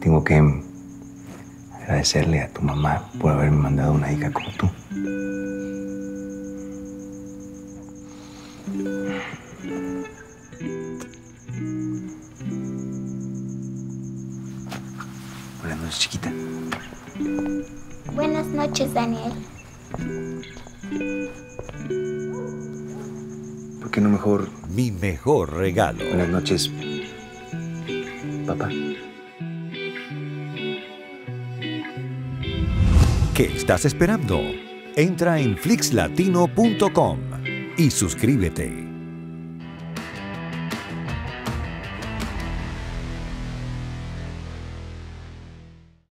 Tengo que agradecerle a tu mamá por haberme mandado una hija como tú. Buenas noches, chiquita. Buenas noches, Daniel. ¿Por qué no mejor Mi mejor regalo. buenas noches, papá? ¿Qué estás esperando? Entra en flixlatino.com y suscríbete.